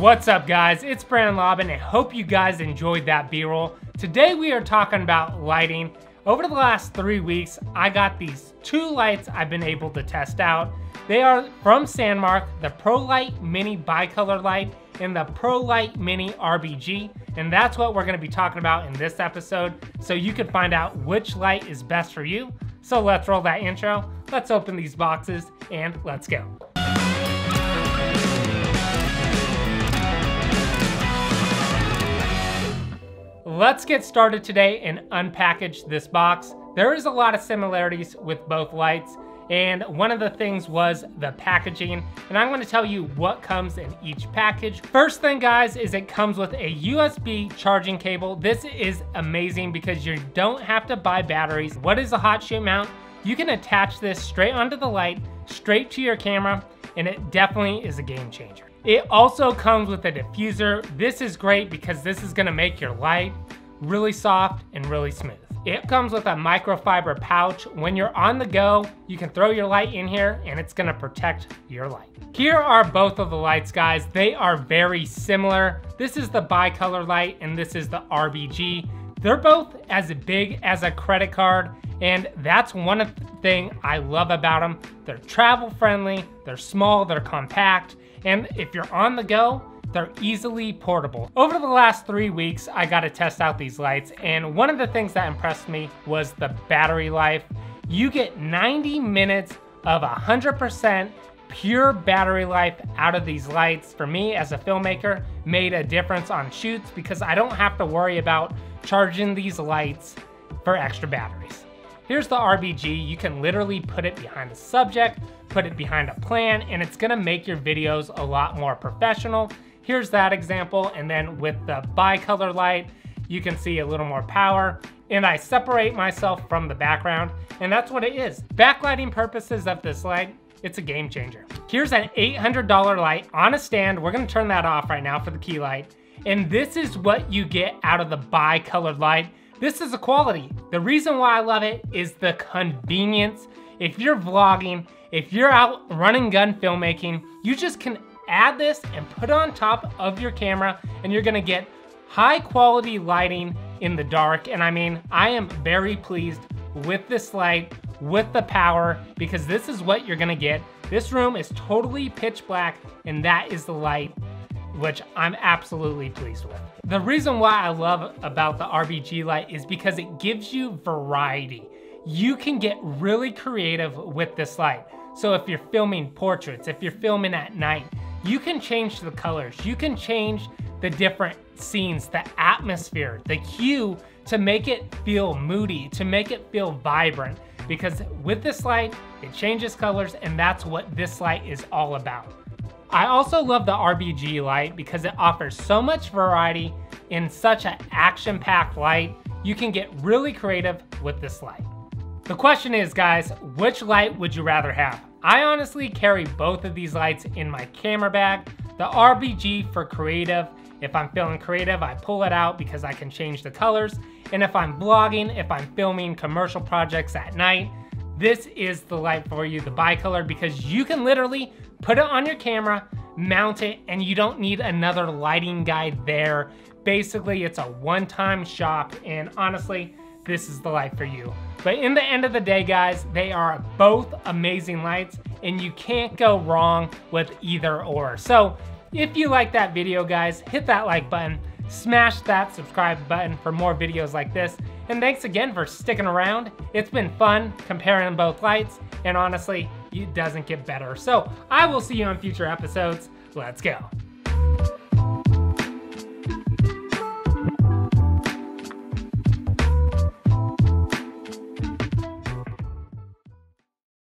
What's up guys, it's Brandon Laubhan and I hope you guys enjoyed that B-roll. Today we are talking about lighting. Over the last three weeks, I got these two lights I've been able to test out. They are from Sandmarc, the ProLight Mini Bicolor Light and the ProLight Mini RBG. And that's what we're gonna be talking about in this episode so you can find out which light is best for you. So let's roll that intro, let's open these boxes and let's go. Let's get started today and unpackage this box. There is a lot of similarities with both lights, and one of the things was the packaging, and I'm gonna tell you what comes in each package. First thing guys is it comes with a USB charging cable. This is amazing because you don't have to buy batteries. What is a hot shoe mount? You can attach this straight onto the light, straight to your camera, and it definitely is a game changer. It also comes with a diffuser. This is great because this is gonna make your light really soft and really smooth. It comes with a microfiber pouch. When you're on the go, you can throw your light in here and it's gonna protect your light. Here are both of the lights, guys. They are very similar. This is the bicolor light and this is the RBG. They're both as big as a credit card and that's one thing I love about them. They're travel friendly, they're small, they're compact, and if you're on the go, they're easily portable. Over the last three weeks, I got to test out these lights, and one of the things that impressed me was the battery life. You get 90 minutes of 100% pure battery life out of these lights. For me, as a filmmaker, made a difference on shoots because I don't have to worry about charging these lights for extra batteries. Here's the RBG. You can literally put it behind a subject, put it behind a plan, and it's gonna make your videos a lot more professional. Here's that example, and then with the bicolor light, you can see a little more power, and I separate myself from the background, and that's what it is. Backlighting purposes of this light, it's a game changer. Here's an $800 light on a stand. We're gonna turn that off right now for the key light. And this is what you get out of the bicolored light. This is a quality. The reason why I love it is the convenience. If you're vlogging, if you're out running gun filmmaking, you just can add this and put it on top of your camera and you're gonna get high quality lighting in the dark. And I mean, I am very pleased with this light, with the power, because this is what you're gonna get. This room is totally pitch black and that is the light which I'm absolutely pleased with. The reason why I love about the RBG light is because it gives you variety. You can get really creative with this light. So if you're filming portraits, if you're filming at night, you can change the colors. You can change the different scenes, the atmosphere, the hue to make it feel moody, to make it feel vibrant. Because with this light, it changes colors and that's what this light is all about. I also love the RBG light because it offers so much variety in such an action-packed light. You can get really creative with this light. The question is, guys, which light would you rather have? I honestly carry both of these lights in my camera bag. The RBG for creative. If I'm feeling creative, I pull it out because I can change the colors. And if I'm blogging, if I'm filming commercial projects at night, this is the light for you, the bicolor, because you can literally put it on your camera, mount it, and you don't need another lighting guide there. Basically, it's a one-time shop, and honestly, this is the light for you. But in the end of the day, guys, they are both amazing lights, and you can't go wrong with either or. So if you like that video, guys, hit that like button, smash that subscribe button for more videos like this, and thanks again for sticking around. It's been fun comparing both lights, and honestly, it doesn't get better. So I will see you on future episodes. Let's go.